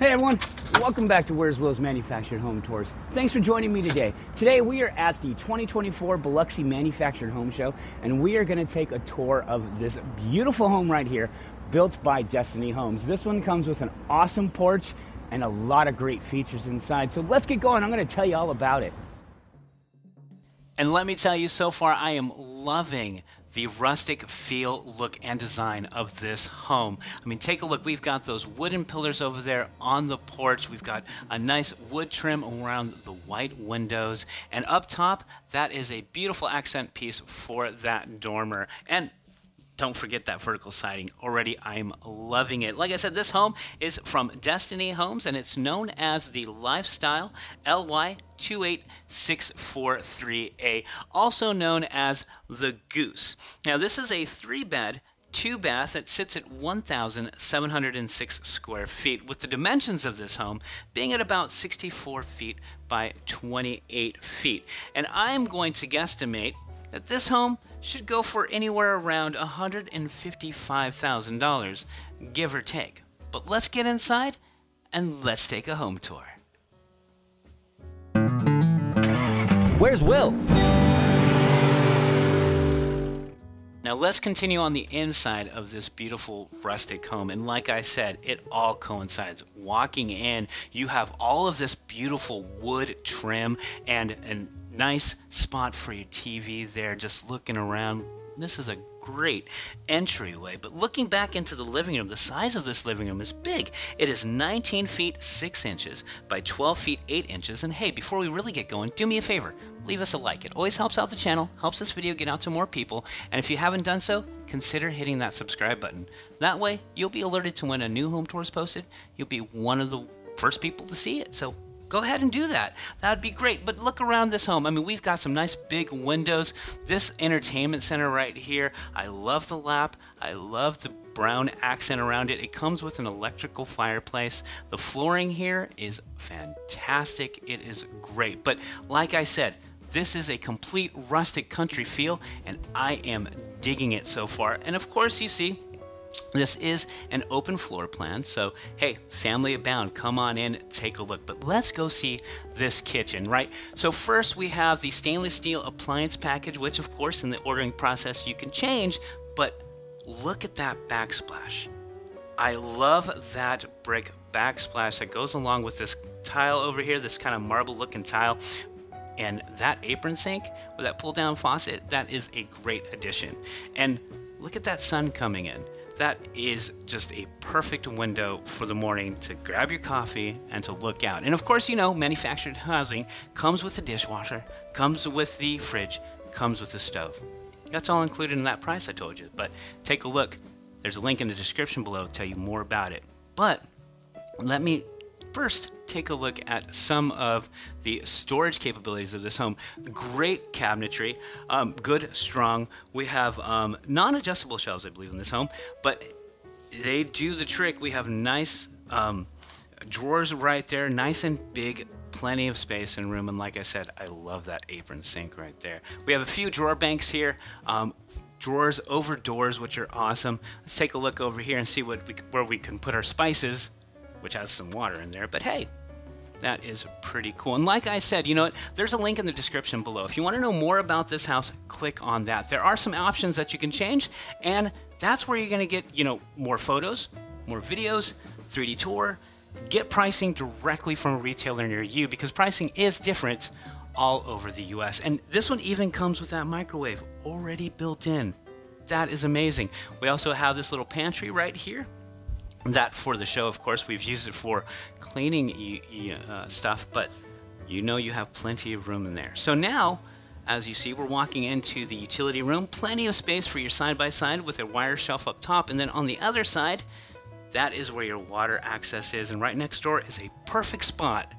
Hey everyone, welcome back to Where's Wil's Manufactured Home Tours. Thanks for joining me today. Today we are at the 2024 Biloxi Manufactured Home Show and we are going to take a tour of this beautiful home right here built by Destiny Homes. This one comes with an awesome porch and a lot of great features inside. So let's get going. I'm going to tell you all about it. And let me tell you, so far I am loving the rustic feel, look, and design of this home. I mean, take a look. We've got those wooden pillars over there on the porch. We've got a nice wood trim around the white windows. And up top, that is a beautiful accent piece for that dormer. And don't forget that vertical siding. Already, I'm loving it. Like I said, this home is from Destiny Homes, and it's known as the Lifestyle LY28643A, also known as the Goose. Now, this is a three bed two bath that sits at 1,706 square feet, with the dimensions of this home being at about 64 feet by 28 feet. And I'm going to guesstimate that this home should go for anywhere around $155,000, give or take. But let's get inside and let's take a home tour. Where's Wil? Now let's continue on the inside of this beautiful rustic home. And like I said, it all coincides. Walking in, you have all of this beautiful wood trim and an nice spot for your TV there, just looking around. This is a great entryway. But looking back into the living room, the size of this living room is big. It is 19 feet 6 inches by 12 feet 8 inches. And hey, before we really get going, do me a favor leave us a like. It always helps out the channel, helps this video get out to more people. And if you haven't done so, consider hitting that subscribe button. That way, you'll be alerted to when a new home tour is posted. You'll be one of the first people to see it. So go ahead and do that. That would be great. But look around this home. I mean, we've got some nice big windows. This entertainment center right here, I love the lap. I love the brown accent around it. It comes with an electrical fireplace. The flooring here is fantastic. It is great. But like I said, this is a complete rustic country feel, and I am digging it so far. And of course, you see, this is an open floor plan, so hey, family abound, come on in, take a look. But let's go see this kitchen, right? So first we have the stainless steel appliance package, which of course in the ordering process you can change, but look at that backsplash. I love that brick backsplash that goes along with this tile over here, this kind of marble looking tile. And that apron sink with that pull down faucet, that is a great addition. And look at that sun coming in that is just a perfect window for the morning to grab your coffee and to look out. And of course, you know, manufactured housing comes with the dishwasher, comes with the fridge, comes with the stove. That's all included in that price I told you. But take a look. There's a link in the description below to tell you more about it. But let me first take a look at some of the storage capabilities of this home. Great cabinetry, um, good, strong. We have um, non-adjustable shelves, I believe, in this home, but they do the trick. We have nice um, drawers right there, nice and big, plenty of space and room. And like I said, I love that apron sink right there. We have a few drawer banks here. Um, drawers over doors, which are awesome. Let's take a look over here and see what we, where we can put our spices which has some water in there. But hey, that is pretty cool. And like I said, you know what? There's a link in the description below. If you want to know more about this house, click on that. There are some options that you can change, and that's where you're going to get, you know, more photos, more videos, 3D tour, get pricing directly from a retailer near you because pricing is different all over the US. And this one even comes with that microwave already built in. That is amazing. We also have this little pantry right here that for the show. Of course, we've used it for cleaning uh, stuff, but you know you have plenty of room in there. So now, as you see, we're walking into the utility room. Plenty of space for your side-by-side -side with a wire shelf up top. And then on the other side, that is where your water access is. And right next door is a perfect spot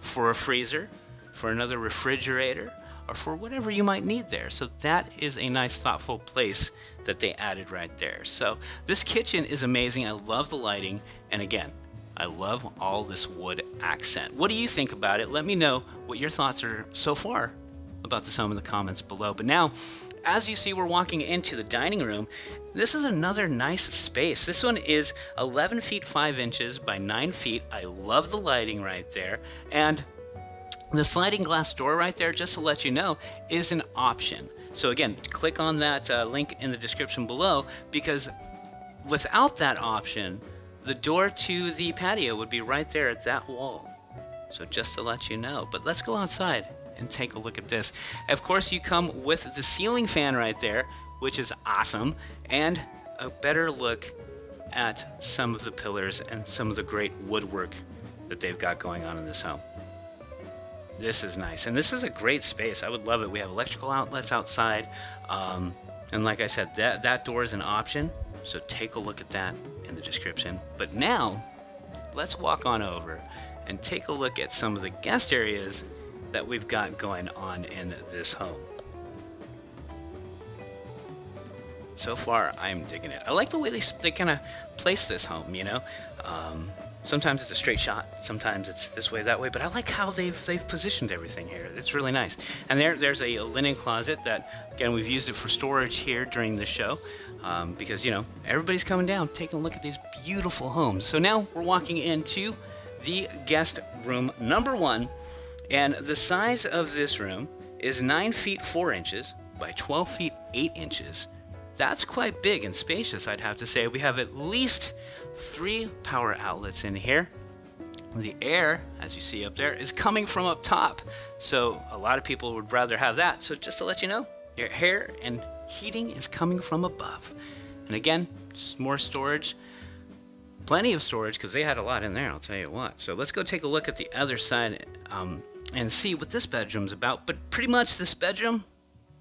for a freezer, for another refrigerator, or for whatever you might need there. So that is a nice thoughtful place that they added right there. So this kitchen is amazing. I love the lighting. And again, I love all this wood accent. What do you think about it? Let me know what your thoughts are so far about this home in the comments below. But now, as you see, we're walking into the dining room. This is another nice space. This one is 11 feet 5 inches by 9 feet. I love the lighting right there. And the sliding glass door right there, just to let you know, is an option. So again, click on that uh, link in the description below because without that option, the door to the patio would be right there at that wall. So just to let you know. But let's go outside and take a look at this. Of course, you come with the ceiling fan right there, which is awesome, and a better look at some of the pillars and some of the great woodwork that they've got going on in this home. This is nice, and this is a great space. I would love it. We have electrical outlets outside, um, and like I said, that that door is an option. So take a look at that in the description. But now, let's walk on over and take a look at some of the guest areas that we've got going on in this home. So far, I'm digging it. I like the way they, they kind of place this home, you know? Um, sometimes it's a straight shot, sometimes it's this way, that way, but I like how they've, they've positioned everything here. It's really nice. And there, there's a, linen closet that, again, we've used it for storage here during the show um, because, you know, everybody's coming down, taking a look at these beautiful homes. So now we're walking into the guest room number one and the size of this room is 9 feet 4 inches by 12 feet 8 inches. That's quite big and spacious, I'd have to say. We have at least three power outlets in here. The air, as you see up there, is coming from up top. So a lot of people would rather have that. So just to let you know, your air and heating is coming from above. And again, more storage plenty of storage because they had a lot in there, I'll tell you what. So let's go take a look at the other side. Um, and see what this bedroom's about. But pretty much this bedroom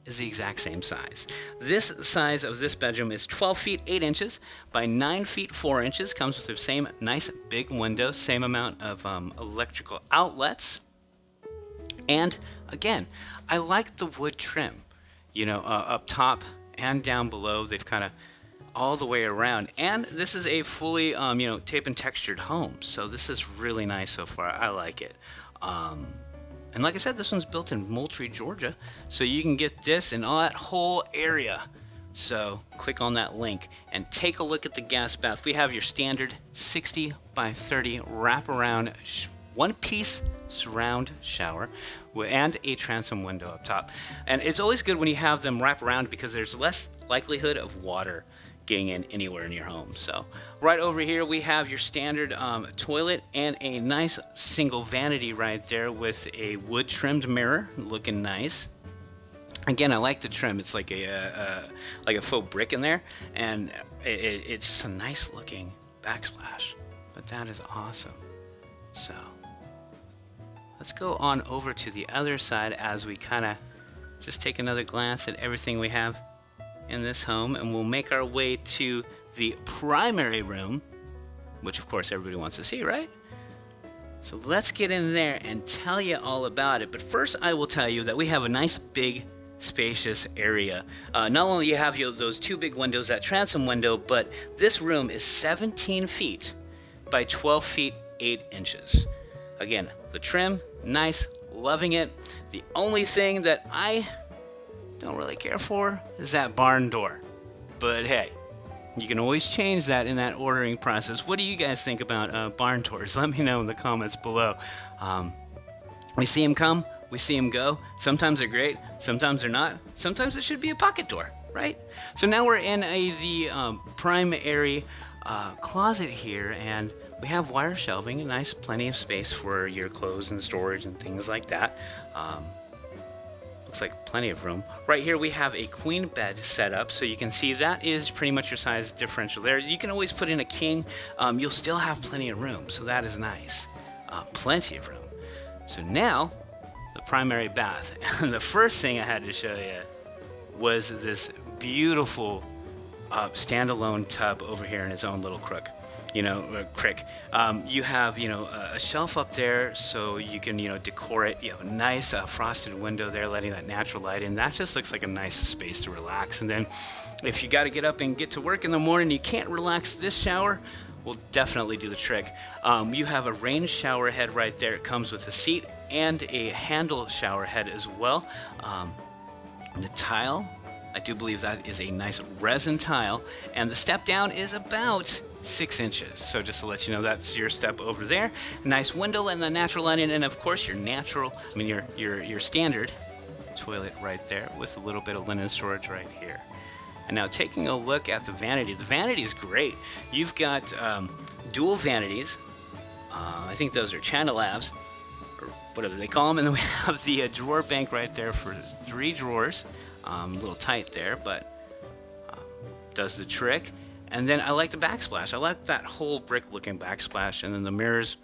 is the exact same size. This size of this bedroom is 12 feet 8 inches by 9 feet 4 inches. Comes with the same nice big window, same amount of um, electrical outlets. And again, I like the wood trim. You know, uh, up top and down below, they've kind of all the way around. And this is a fully, um, you know, tape and textured home. So this is really nice so far. I like it. Um, and like I said, this one's built in Moultrie, Georgia. So you can get this in all that whole area. So click on that link and take a look at the gas bath. We have your standard 60 by 30 wraparound one piece surround shower and a transom window up top. And it's always good when you have them wrap around because there's less likelihood of water getting in anywhere in your home. So right over here we have your standard um, toilet and a nice single vanity right there with a wood trimmed mirror looking nice. Again, I like the trim. It's like a, uh, like a faux brick in there, and it, it, it's just a nice looking backsplash. But that is awesome. So let's go on over to the other side as we kind of just take another glance at everything we have in this home and we'll make our way to the primary room, which of course everybody wants to see, right? So let's get in there and tell you all about it. But first, I will tell you that we have a nice big spacious area. Uh, not only you have you know, those two big windows, that transom window, but this room is 17 feet by 12 feet 8 inches. Again, the trim, nice, loving it. The only thing that I don't really care for is that barn door. But hey, you can always change that in that ordering process. What do you guys think about uh, barn doors? Let me know in the comments below. Um, we see them come, we see them go. Sometimes they're great, sometimes they're not. Sometimes it should be a pocket door, right? So now we're in a, the um, primary uh, closet here, and we have wire shelving, a nice plenty of space for your clothes and storage and things like that. Um, Looks like plenty of room. Right here we have a queen bed set up, so you can see that is pretty much your size differential there. You can always put in a king. Um, you'll still have plenty of room, so that is nice. Uh, plenty of room. So now, the primary bath. And the first thing I had to show you was this beautiful uh, standalone tub over here in its own little crook you know, crick. Um, you have, you know, a shelf up there so you can, you know, decor it. You have a nice uh, frosted window there letting that natural light in. That just looks like a nice space to relax. And then if you got to get up and get to work in the morning, you can't relax this shower, will definitely do the trick. Um, you have a rain shower head right there. It comes with a seat and a handle shower head as well. Um, the tile I do believe that is a nice resin tile, and the step down is about six inches. So just to let you know, that's your step over there. Nice window and the natural lighting, and of course your natural, I mean your your your standard toilet right there with a little bit of linen storage right here. And now taking a look at the vanity, the vanity is great. You've got um, dual vanities. Uh, I think those are Chanelabs, or whatever they call them. And then we have the uh, drawer bank right there for three drawers. Um, a little tight there, but uh, does the trick. And then I like the backsplash. I like that whole brick looking backsplash. And then the mirrors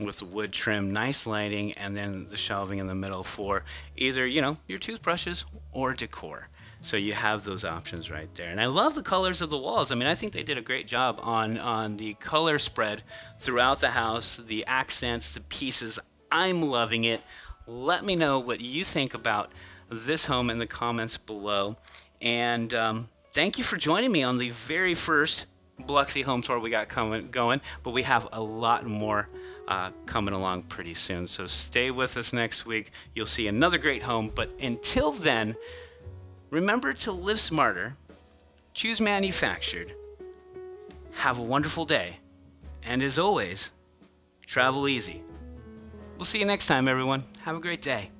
with the wood trim, nice lighting, and then the shelving in the middle for either, you know, your toothbrushes or decor. So you have those options right there. And I love the colors of the walls. I mean, I think they did a great job on, on the color spread throughout the house, the accents, the pieces. I'm loving it. Let me know what you think about this home in the comments below. And um, thank you for joining me on the very first Biloxi home tour we got coming going, but we have a lot more uh, coming along pretty soon. So stay with us next week. You'll see another great home. But until then, remember to live smarter, choose manufactured, have a wonderful day, and as always, travel easy. We'll see you next time, everyone. Have a great day.